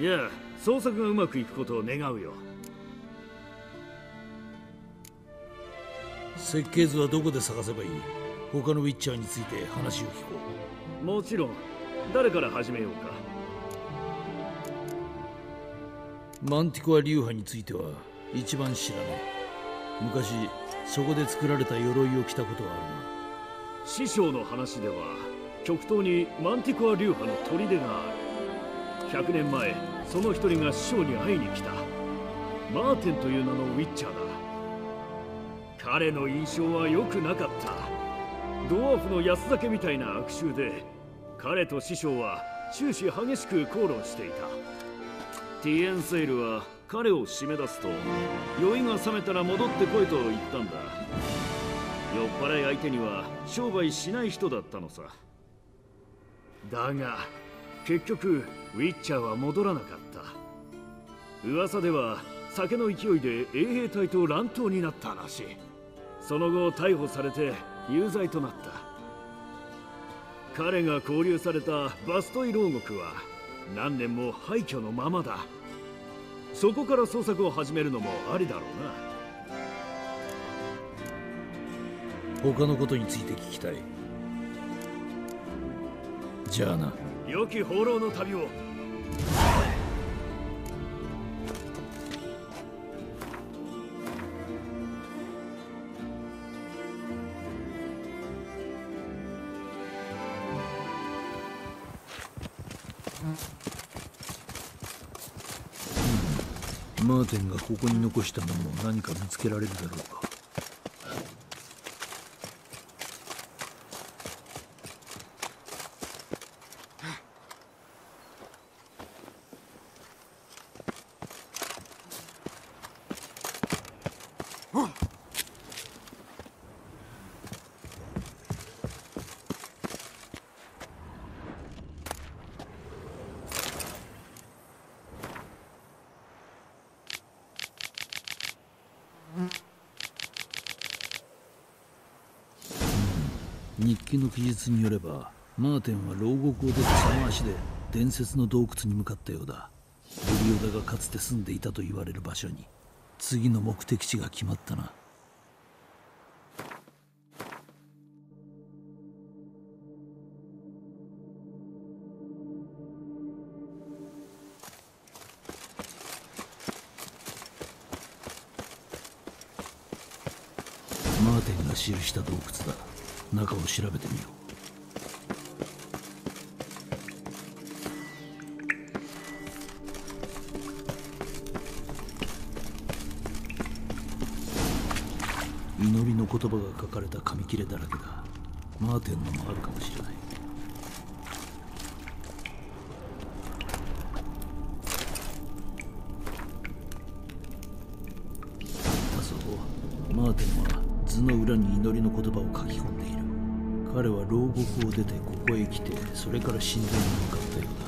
いや捜索がうまくいくことを願うよ。設計図はどこで探せばいい？他のウィッチャーについて話を聞こう。もちろん。誰から始めようか。マンティコア流派については一番知らない昔そこで作られた鎧を着たことはあるな師匠の話では極東にマンティコア流派の砦がある100年前その一人が師匠に会いに来た。マーテンという名のウィッチャーだ。彼の印象は良くなかった。ドワーフの安酒みたいな悪臭で彼と師匠は終始激しく口論していた。ティエンセイルは彼を締め出すと酔いが覚めたら戻ってこいと言ったんだ。酔っ払い相手には商売しない人だったのさ。だが結局ウィッチャーは戻らなかった。噂では酒の勢いで衛兵隊と乱闘になったらしい。その後逮捕されて有罪となった。彼が拘留されたバストイ牢獄は何年も廃墟のままだ。そこから捜索を始めるのもありだろうな。他のことについて聞きたい。じゃあな。良き放浪の旅を。マーテンがここに残したものを何か見つけられるだろうか。日記の記述によればマーテンは牢獄を出てその足で伝説の洞窟に向かったようだ。ブリオダがかつて住んでいたと言われる場所に次の目的地が決まったな。が記した洞窟だ。中を調べてみよう。祈りの言葉が書かれた紙切れだらけだ。マーテンのもあるかもしれない。牢獄を出てここへ来てそれから神殿に向かったようだ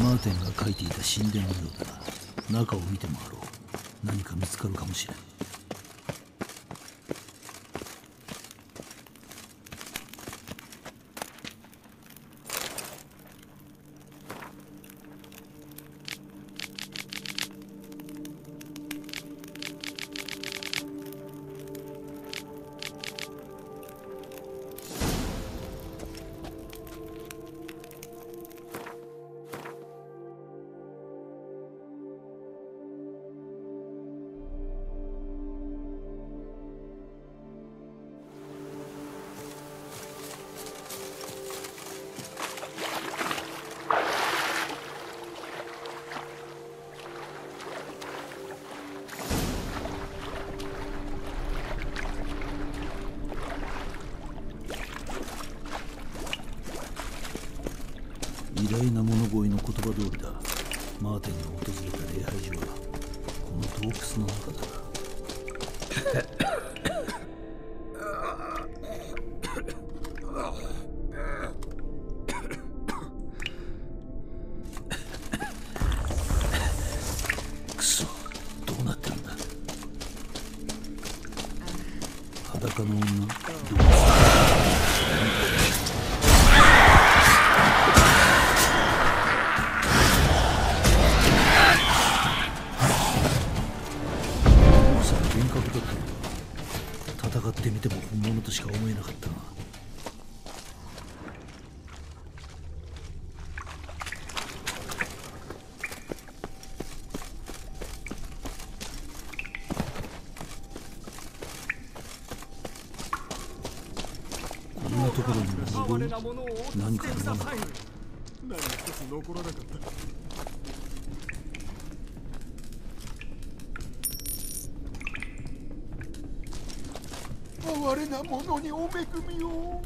マーテンが書いていた神殿のようだ中を見て回ろう。何か見つかるかもしれん。葉通りだ？マーテンが訪れた礼拝所はこの洞窟の中だな。ところに哀れなものをお助何かけくださいの罠か何一つ残らなかった哀れなものにお恵みを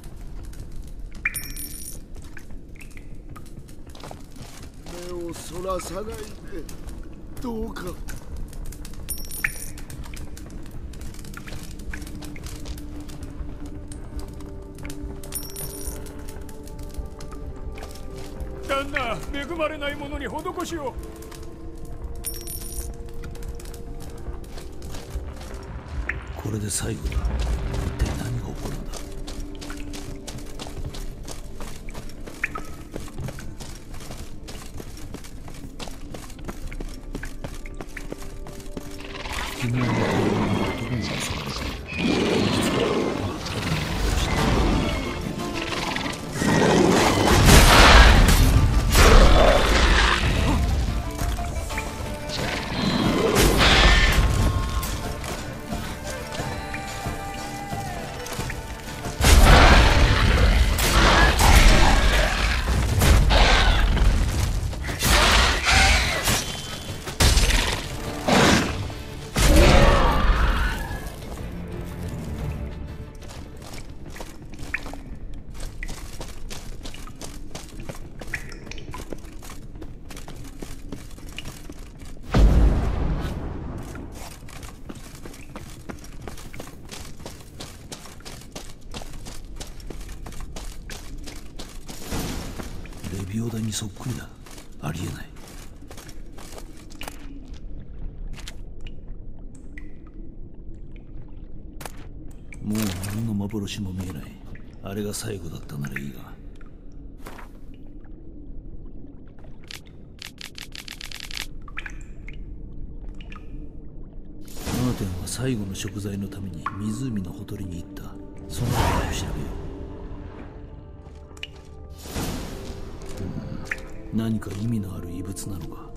目をそらさないでどう。か旦那恵まれない者に施しを。これで最後だ。一体何が起こるんだ？君はにそっくりだ。ありえない。もう何の幻も見えない。あれが最後だったならいいが。マーテンは最後の食材のために湖のほとりに行った。その辺りを調べよう。何か意味のある異物なのか。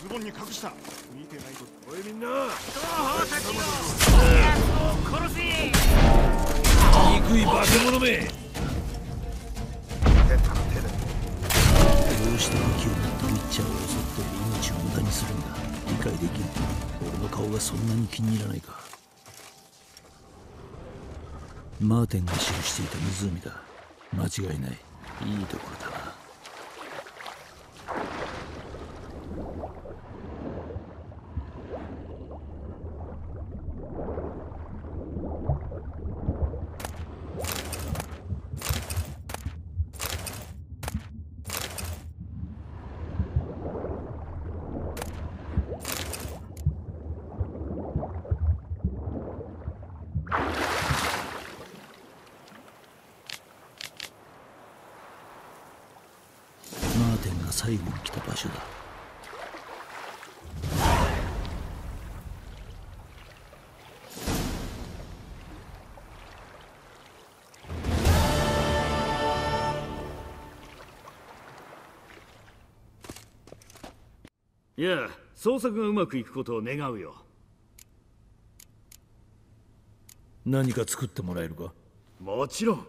ズボンに隠した。見てないと。おいみんな。憎い化け物めどうして秋をな。ったウィッチャーを襲って命を無駄にするんだ理解できる俺の顔がそんな。に気に入らな。いかマーテンが記していた湖だ間違いな。いいいところだなマーテンが最後に来た場所だ。いや捜索がうまくいくことを願うよ。何か作ってもらえるか？もちろん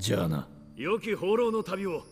じゃあな。良き放浪の旅を。